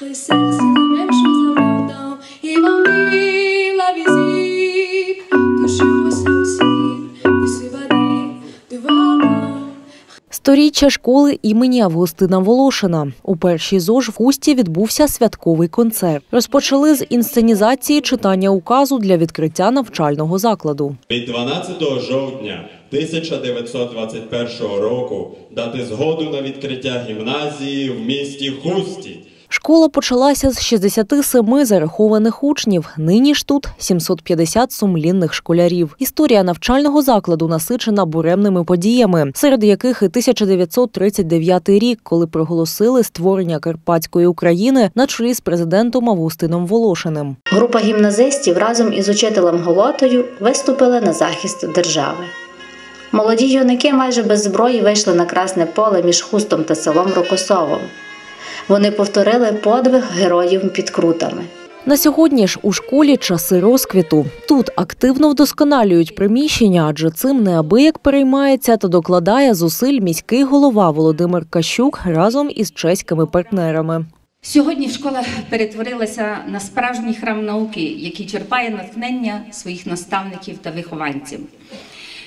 Vivre la visible, toujours sensible, de s'évader, de voir loin. Сторіччя школи імені Августина Волошина. У першій ЗОЖ в Хусті відбувся святковий концерт. Розпочали з інсценізації читання указу для відкриття навчального закладу. Від 12 жовтня 1921 року дати згоду на відкриття гімназії в місті Хусті. Школа почалася з 67 зарахованих учнів. Нині ж тут 750 сумлінних школярів. Історія навчального закладу насичена буремними подіями, серед яких і 1939 рік, коли проголосили створення Карпатської України на чолі з президентом Августином Волошиним. Група гімназистів разом із учителем Голотою виступили на захист держави. Молоді юнаки майже без зброї вийшли на красне поле між хустом та селом Рокосовом. Вони повторили подвиг героїв під крутами. На сьогодні ж у школі часи розквіту. Тут активно вдосконалюють приміщення, адже цим неабияк переймається та докладає зусиль міський голова Володимир Кащук разом із чеськими партнерами. Сьогодні школа перетворилася на справжній храм науки, який черпає натхнення своїх наставників та вихованців.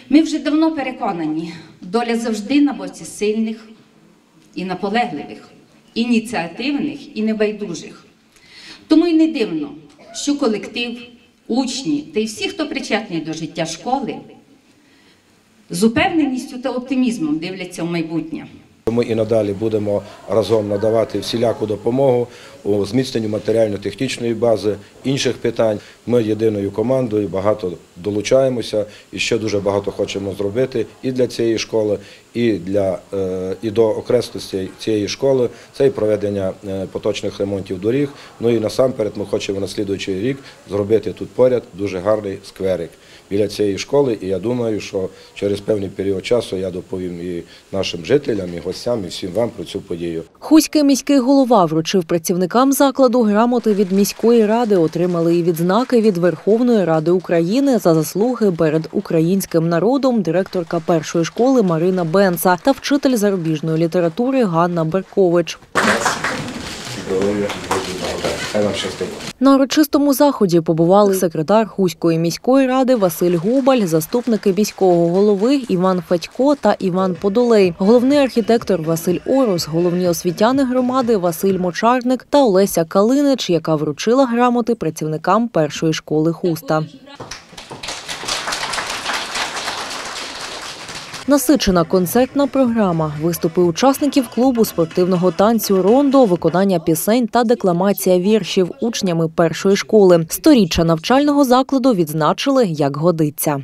Ми вже давно переконані, доля завжди на боці сильних і наполегливих, ініціативних і небайдужих. Тому й не дивно, що колектив, учні та й всі, хто причетний до життя школи, з упевненістю та оптимізмом дивляться в майбутнє. Ми і надалі будемо разом надавати всіляку допомогу у зміцненню матеріально-технічної бази, інших питань. Ми єдиною командою багато долучаємося і ще дуже багато хочемо зробити і для цієї школи, і для е, і до окреслості цієї школи. Це і проведення е, поточних ремонтів доріг. Ну і насамперед ми хочемо на слідуючий рік зробити тут поряд дуже гарний скверик біля цієї школи. І я думаю, що через певний період часу я доповім і нашим жителям, і гостям, і всім вам про цю подію. Хуський міський голова вручив працівникам закладу грамоти від міської ради, отримали і відзнаки від Верховної Ради України за заслуги перед українським народом, директорка першої школи Марина Бенца та вчитель зарубіжної літератури Ганна Беркович. Хай вам щастить. На урочистому заході побували секретар Хуської міської ради Василь Губаль, заступники міського голови Іван Федько та Іван Подолей, головний архітектор Василь Орус, головні освітяни громади Василь Мочарник та Олеся Калинич, яка вручила грамоти працівникам першої школи Хуста. Насичена концертна програма, виступи учасників клубу спортивного танцю Рондо, виконання пісень та декламація віршів учнями першої школи. Сторіччя навчального закладу відзначили як годиться.